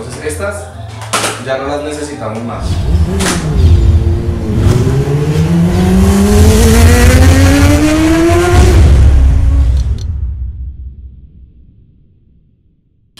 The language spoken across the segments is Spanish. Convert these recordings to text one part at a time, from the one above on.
Entonces estas ya no las necesitamos más.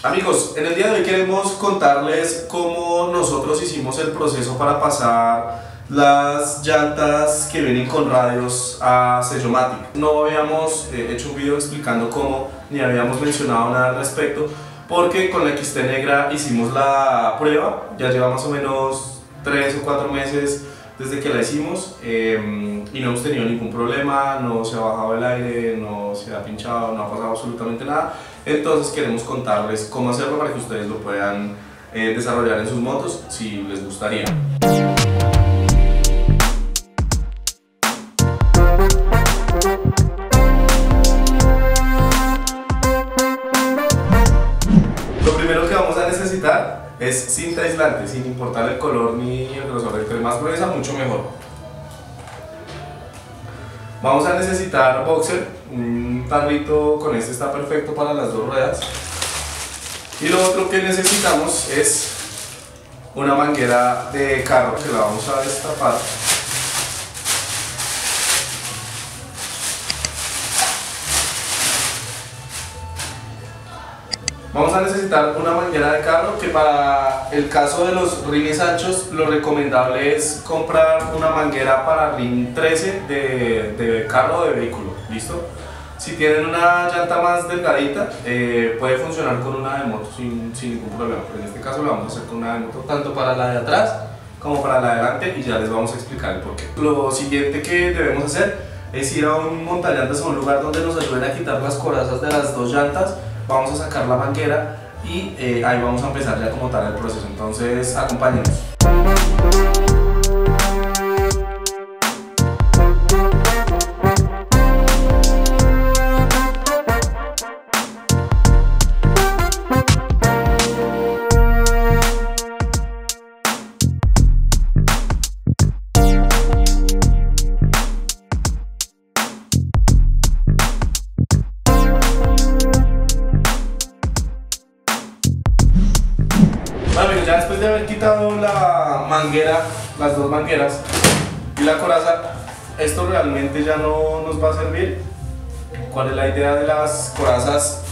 Amigos, en el día de hoy queremos contarles cómo nosotros hicimos el proceso para pasar las llantas que vienen con radios a Sellomatic. No habíamos eh, hecho un video explicando cómo, ni habíamos mencionado nada al respecto, porque con la XT negra hicimos la prueba, ya lleva más o menos 3 o 4 meses desde que la hicimos eh, y no hemos tenido ningún problema, no se ha bajado el aire, no se ha pinchado, no ha pasado absolutamente nada. Entonces queremos contarles cómo hacerlo para que ustedes lo puedan eh, desarrollar en sus motos si les gustaría. Es cinta aislante, sin importar el color ni el grosor. Entre más gruesa, mucho mejor. Vamos a necesitar boxer, un tarrito con este está perfecto para las dos ruedas. Y lo otro que necesitamos es una manguera de carro que la vamos a destapar. Vamos a necesitar una manguera de carro que para el caso de los rines anchos lo recomendable es comprar una manguera para rin 13 de, de carro o de vehículo, ¿listo? Si tienen una llanta más delgadita eh, puede funcionar con una de moto sin, sin ningún problema, pero en este caso lo vamos a hacer con una de moto tanto para la de atrás como para la de adelante y ya les vamos a explicar el porqué. Lo siguiente que debemos hacer es ir a un montallantas a un lugar donde nos ayuden a quitar las corazas de las dos llantas vamos a sacar la manguera y eh, ahí vamos a empezar ya como tal el proceso. Entonces, acompáñenos. Después de haber quitado la manguera, las dos mangueras y la coraza, esto realmente ya no nos va a servir. ¿Cuál es la idea de las corazas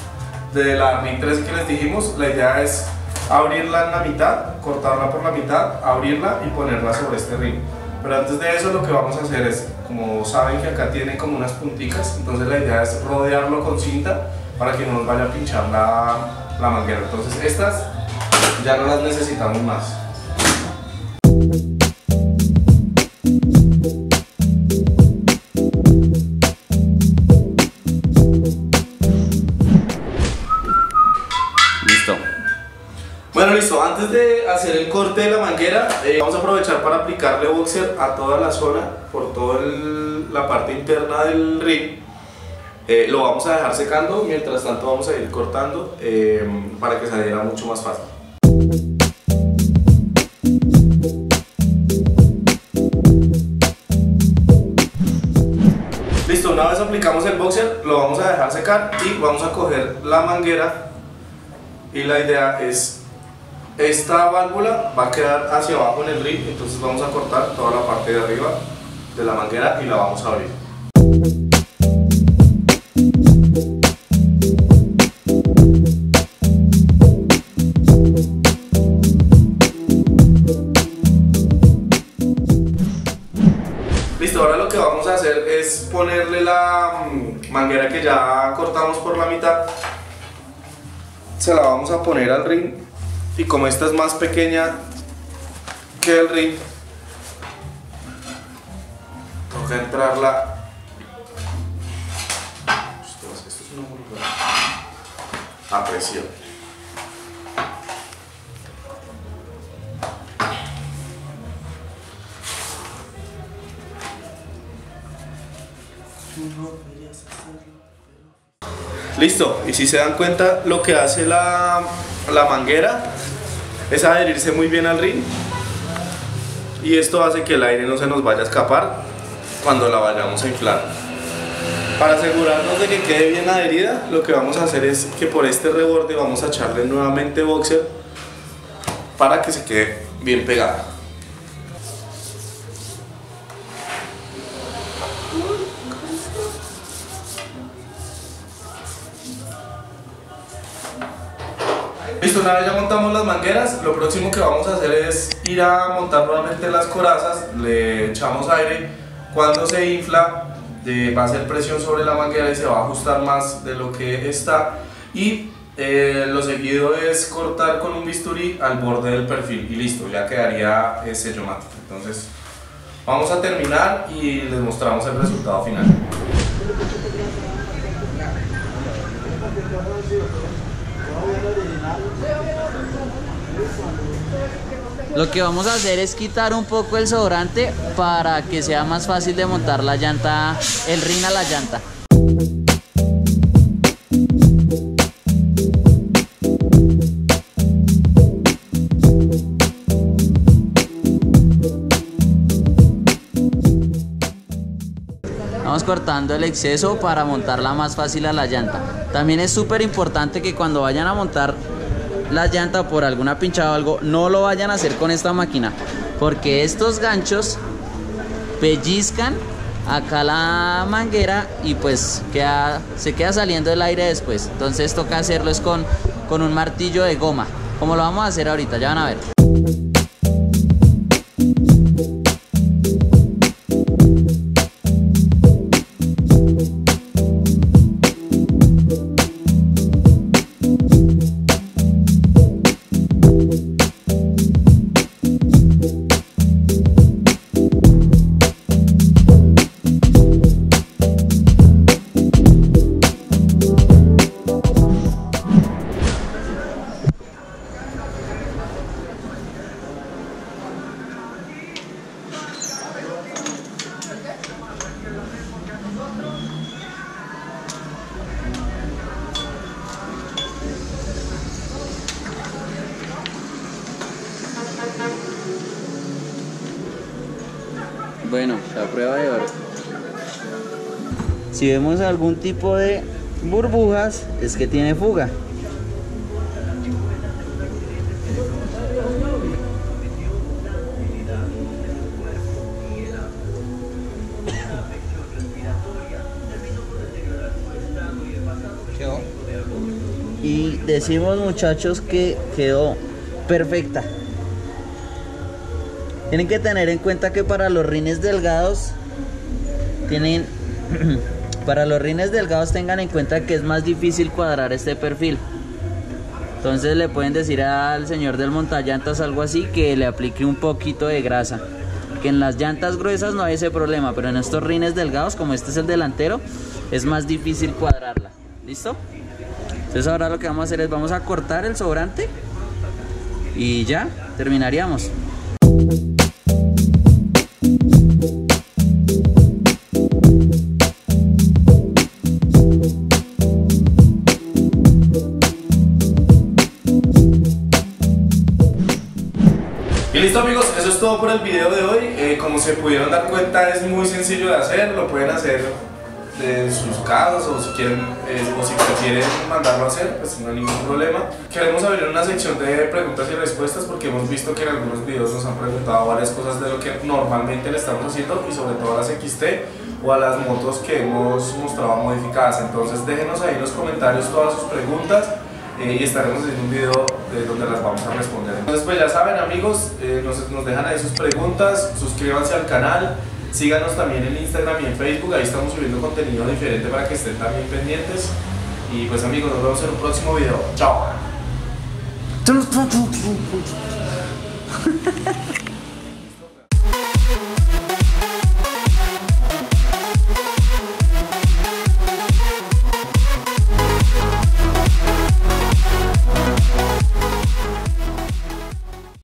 de la RIN 13 que les dijimos? La idea es abrirla en la mitad, cortarla por la mitad, abrirla y ponerla sobre este ring. Pero antes de eso lo que vamos a hacer es, como saben que acá tiene como unas punticas, entonces la idea es rodearlo con cinta para que no nos vaya a pinchar la, la manguera. Entonces estas ya no las necesitamos más. Listo. Bueno, listo. Antes de hacer el corte de la manguera, eh, vamos a aprovechar para aplicarle boxer a toda la zona, por toda la parte interna del ring. Eh, lo vamos a dejar secando, mientras tanto vamos a ir cortando eh, para que saliera mucho más fácil. Una vez aplicamos el boxer, lo vamos a dejar secar y vamos a coger la manguera y la idea es esta válvula va a quedar hacia abajo en el ring, entonces vamos a cortar toda la parte de arriba de la manguera y la vamos a abrir. Manguera que ya cortamos por la mitad. Se la vamos a poner al ring y como esta es más pequeña que el ring, toca entrarla. Esto es Listo, y si se dan cuenta lo que hace la, la manguera es adherirse muy bien al ring y esto hace que el aire no se nos vaya a escapar cuando la vayamos a inflar. Para asegurarnos de que quede bien adherida, lo que vamos a hacer es que por este reborde vamos a echarle nuevamente boxer para que se quede bien pegada. Listo, una vez ya montamos las mangueras, lo próximo que vamos a hacer es ir a montar nuevamente las corazas, le echamos aire, cuando se infla va a hacer presión sobre la manguera y se va a ajustar más de lo que está y eh, lo seguido es cortar con un bisturí al borde del perfil y listo, ya quedaría ese sello Entonces vamos a terminar y les mostramos el resultado final. Lo que vamos a hacer es quitar un poco el sobrante para que sea más fácil de montar la llanta, el rin a la llanta. Cortando el exceso para montarla más fácil a la llanta. También es súper importante que cuando vayan a montar la llanta por alguna pinchada o algo, no lo vayan a hacer con esta máquina. Porque estos ganchos pellizcan acá la manguera y pues queda, se queda saliendo el aire después. Entonces toca hacerlo es con, con un martillo de goma. Como lo vamos a hacer ahorita, ya van a ver. Bueno, la prueba de oro. Si vemos algún tipo de burbujas, es que tiene fuga. Y decimos muchachos que quedó perfecta. Tienen que tener en cuenta que para los rines delgados tienen para los rines delgados tengan en cuenta que es más difícil cuadrar este perfil. Entonces le pueden decir al señor del montallantas algo así que le aplique un poquito de grasa. Que en las llantas gruesas no hay ese problema, pero en estos rines delgados, como este es el delantero, es más difícil cuadrarla. ¿Listo? Entonces ahora lo que vamos a hacer es vamos a cortar el sobrante y ya terminaríamos. Es todo por el video de hoy. Eh, como se pudieron dar cuenta es muy sencillo de hacer, lo pueden hacer en sus casas o si quieren eh, o si prefieren mandarlo a hacer, pues no hay ningún problema. Queremos abrir una sección de preguntas y respuestas porque hemos visto que en algunos videos nos han preguntado varias cosas de lo que normalmente le estamos haciendo y sobre todo a las XT o a las motos que hemos mostrado modificadas. Entonces déjenos ahí en los comentarios todas sus preguntas eh, y estaremos en un video eh, donde las vamos a responder. Entonces pues ya saben amigos, eh, nos, nos, dejan ahí sus preguntas, suscríbanse al canal, síganos también en Instagram y en Facebook, ahí estamos subiendo contenido diferente para que estén también pendientes. Y pues amigos, nos vemos en un próximo video. Chao.